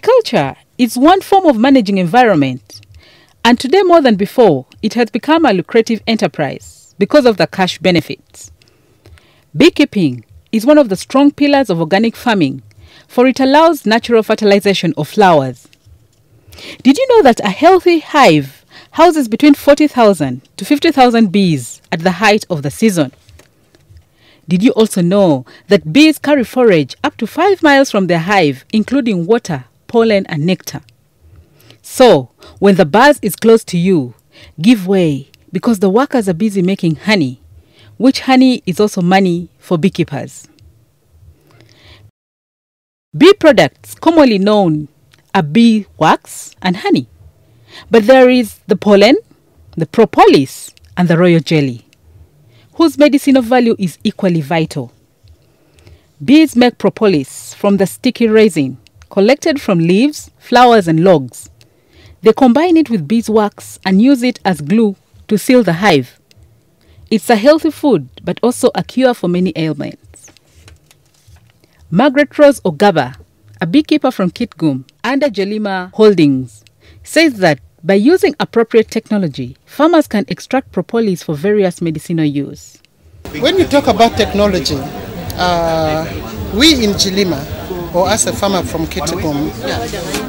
Apiculture is one form of managing environment, and today more than before, it has become a lucrative enterprise because of the cash benefits. Beekeeping is one of the strong pillars of organic farming, for it allows natural fertilization of flowers. Did you know that a healthy hive houses between 40,000 to 50,000 bees at the height of the season? Did you also know that bees carry forage up to 5 miles from their hive, including water, pollen, and nectar? So, when the buzz is close to you, give way because the workers are busy making honey, which honey is also money for beekeepers. Bee products, commonly known, are bee wax and honey. But there is the pollen, the propolis, and the royal jelly, whose medicinal value is equally vital. Bees make propolis from the sticky resin collected from leaves, flowers, and logs. They combine it with beeswax and use it as glue to seal the hive. It's a healthy food, but also a cure for many ailments. Margaret Rose Ogaba, a beekeeper from Kitgum under Jelima Holdings, says that by using appropriate technology, farmers can extract propolis for various medicinal use. When you talk about technology, uh, we in Jilima, or as a farmer from Kitgum,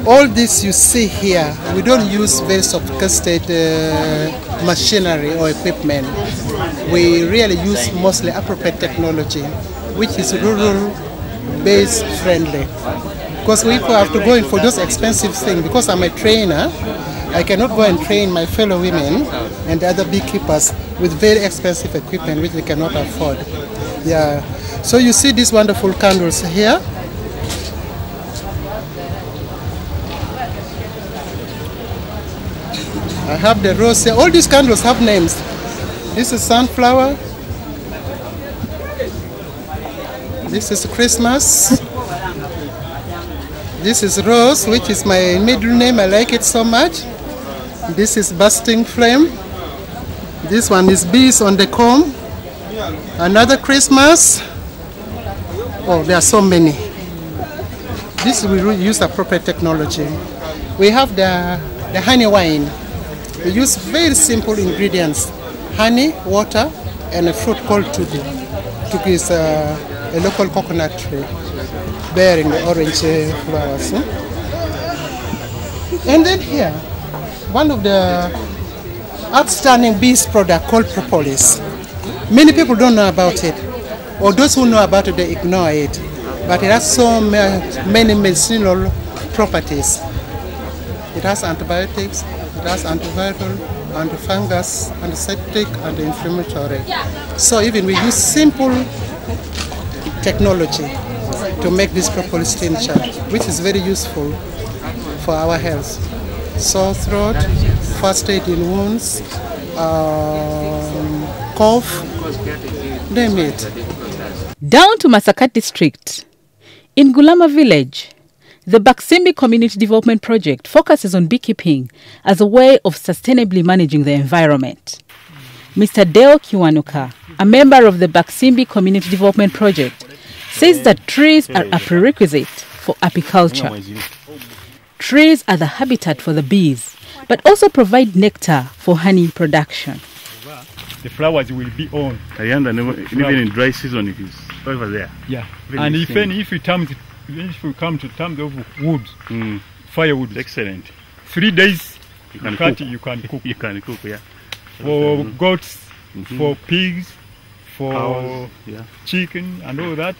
all this you see here, we don't use very sophisticated uh, machinery or equipment. We really use mostly appropriate technology, which is rural base friendly. Because we have to go in for those expensive things. Because I'm a trainer, I cannot go and train my fellow women and other beekeepers with very expensive equipment which they cannot afford. Yeah. So you see these wonderful candles here. I have the rose. All these candles have names. This is sunflower. This is Christmas. This is Rose, which is my middle name. I like it so much. This is Bursting Flame. This one is Bees on the Comb. Another Christmas. Oh, there are so many. This we use appropriate technology. We have the, the honey wine. We use very simple ingredients. Honey, water, and a fruit called tudu. Tudu is a local coconut tree bearing orange flowers. Hmm? And then here, one of the outstanding bees product called propolis. Many people don't know about it, or those who know about it, they ignore it. But it has so many medicinal properties. It has antibiotics, it has antiviral, antifungus, antiseptic, anti-inflammatory. So even we use simple technology to make this propolis tincture, which is very useful for our health. Sore throat, first aid in wounds, um, cough, name it. Down to Masaka district. In Gulama village, the Baksimbi Community Development Project focuses on beekeeping as a way of sustainably managing the environment. Mr. Deo Kiwanuka, a member of the Baksimbi Community Development Project, says that trees are a prerequisite for apiculture. Trees are the habitat for the bees, but also provide nectar for honey production. The flowers will be on. Ayanda, never, even in dry season, it is over there. Yeah. Very and if thin. any, if we terms, if we come to terms of wood, Mm. firewood, Excellent. three days You you can cook. you can cook. You can cook, yeah. For goats, Mhm. for pigs, for Cows, yeah. chicken and all that,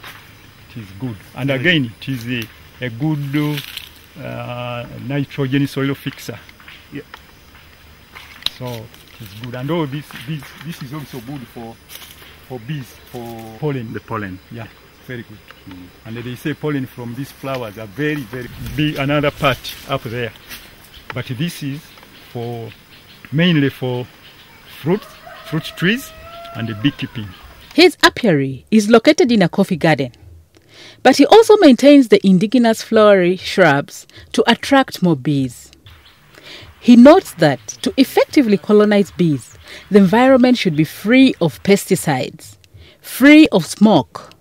it is good. And again, it is a, a good uh, nitrogen soil fixer. Yeah. So it is good. And all this, this, this is also good for for bees, for pollen. The pollen. Yeah, very good. Hmm. And they say pollen from these flowers are very, very big. Another part up there, but this is for mainly for fruit, fruit trees, and the beekeeping. His apiary is located in a coffee garden, but he also maintains the indigenous flowery shrubs to attract more bees. He notes that to effectively colonize bees, the environment should be free of pesticides, free of smoke,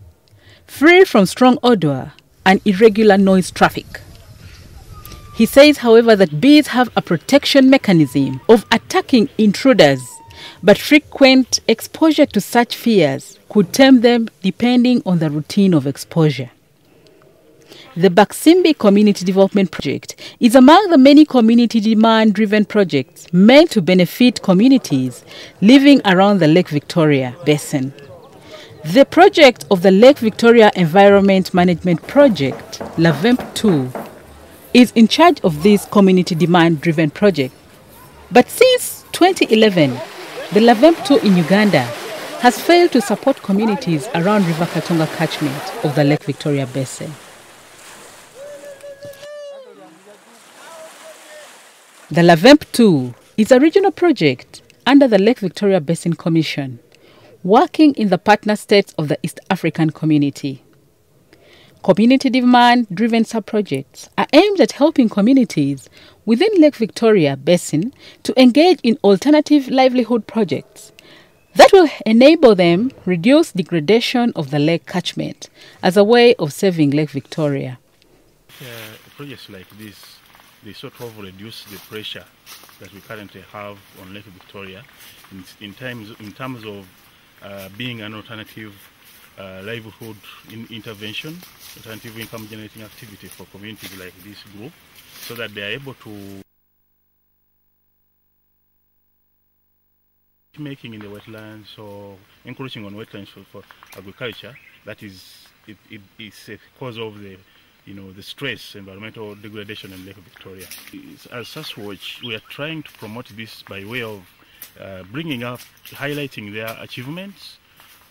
free from strong odor and irregular noise traffic. He says, however, that bees have a protection mechanism of attacking intruders, but frequent exposure to such fears could tame them depending on the routine of exposure. The Baksimbi Community Development Project is among the many community demand driven projects meant to benefit communities living around the Lake Victoria Basin. The project of the Lake Victoria Environment Management Project, LAVEMP 2, is in charge of this community demand driven project. But since 2011, the LAVEMP 2 in Uganda has failed to support communities around River Katonga catchment of the Lake Victoria Basin. The LAVEMP 2 is a regional project under the Lake Victoria Basin Commission, working in the partner states of the East African community. Community demand driven sub projects are aimed at helping communities within Lake Victoria Basin to engage in alternative livelihood projects that will enable them reduce degradation of the lake catchment as a way of saving Lake Victoria. Uh, projects like this, they sort of reduce the pressure that we currently have on Lake Victoria in, in, terms, in terms of being an alternative uh, livelihood in intervention, alternative income generating activity for communities like this group, so that they are able to making in the wetlands or encroaching on wetlands for, for agriculture. That is, it, it, it's a cause of the you know, the stress, environmental degradation in Lake Victoria. As SusWatch, we are trying to promote this by way of uh, bringing up, highlighting their achievements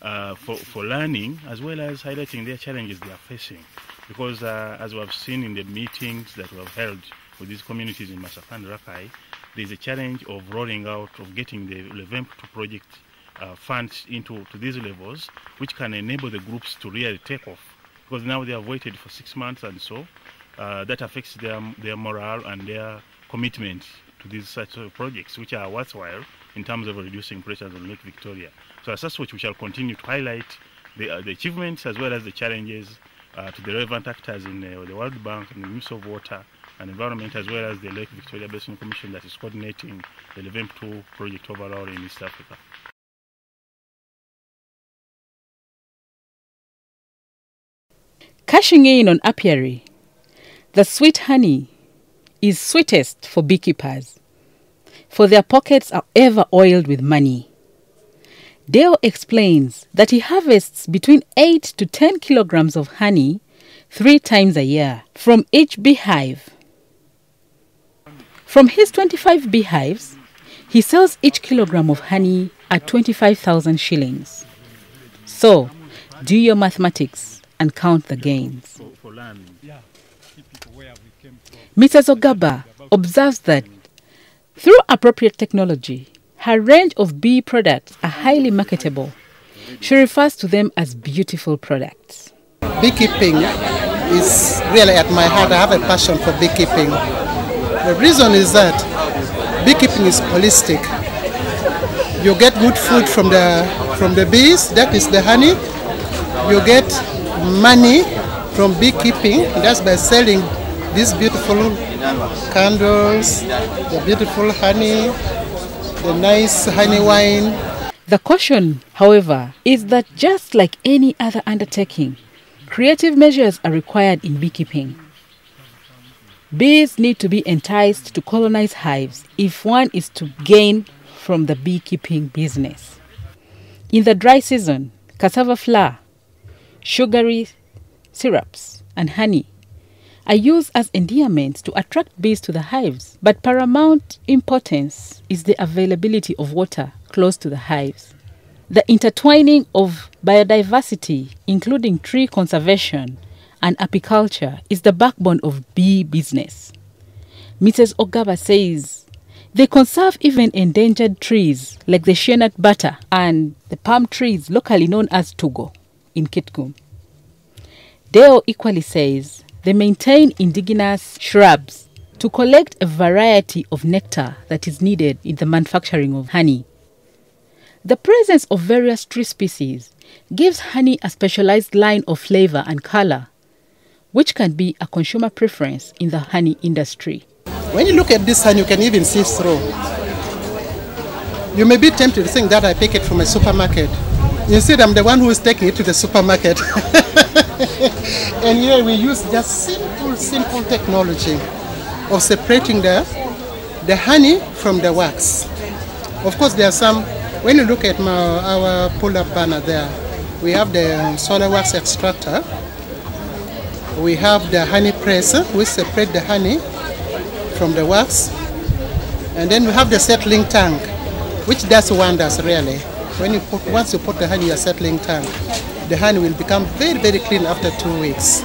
uh, for, for learning, as well as highlighting their challenges they are facing. Because uh, as we have seen in the meetings that we have held with these communities in Masaka and Rakai, there's a challenge of rolling out, of getting the LAVEMP project uh, funds into to these levels, which can enable the groups to really take off because now they have waited for six months and so uh, that affects their, their morale and their commitment to these such of projects, which are worthwhile in terms of reducing pressures on Lake Victoria. So as such, we shall continue to highlight the, uh, the achievements as well as the challenges uh, to the relevant actors in uh, the World Bank and the Ministry of Water and Environment, as well as the Lake Victoria Basin Commission that is coordinating the LAVEMP2 project overall in East Africa. Cashing in on apiary, the sweet honey is sweetest for beekeepers, for their pockets are ever oiled with money. Deo explains that he harvests between 8 to 10 kilograms of honey three times a year from each beehive. From his 25 beehives, he sells each kilogram of honey at 25,000 shillings. So, do your mathematics and count the gains. Mrs. Ogaba observes that through appropriate technology, her range of bee products are highly marketable. She refers to them as beautiful products. Beekeeping is really at my heart. I have a passion for beekeeping. The reason is that beekeeping is holistic. You get good food from the from the bees, that is the honey. You get money from beekeeping, that's by selling these beautiful candles, the beautiful honey, the nice honey wine. The caution, however, is that just like any other undertaking, creative measures are required in beekeeping. Bees need to be enticed to colonize hives if one is to gain from the beekeeping business. In the dry season, cassava flour, sugary syrups, and honey are used as endearments to attract bees to the hives, but paramount importance is the availability of water close to the hives. The intertwining of biodiversity, including tree conservation and apiculture, is the backbone of bee business. Mrs. Ogaba says they conserve even endangered trees like the shea butter and the palm trees locally known as tugo in Kitgum. Deo equally says they maintain indigenous shrubs to collect a variety of nectar that is needed in the manufacturing of honey. The presence of various tree species gives honey a specialized line of flavor and color, which can be a consumer preference in the honey industry. When you look at this honey, you can even see through. You may be tempted to think that I pick it from a supermarket. Instead, I'm the one who is taking it to the supermarket. and here we use just simple, simple technology of separating the, the honey from the wax. Of course, there are some, when you look at my, our pull-up banner there, we have the solar wax extractor, we have the honey presser, we separate the honey from the wax, and then we have the settling tank, which does wonders really. When you put, once you put the honey in a settling tank, the honey will become very, very clean after two weeks.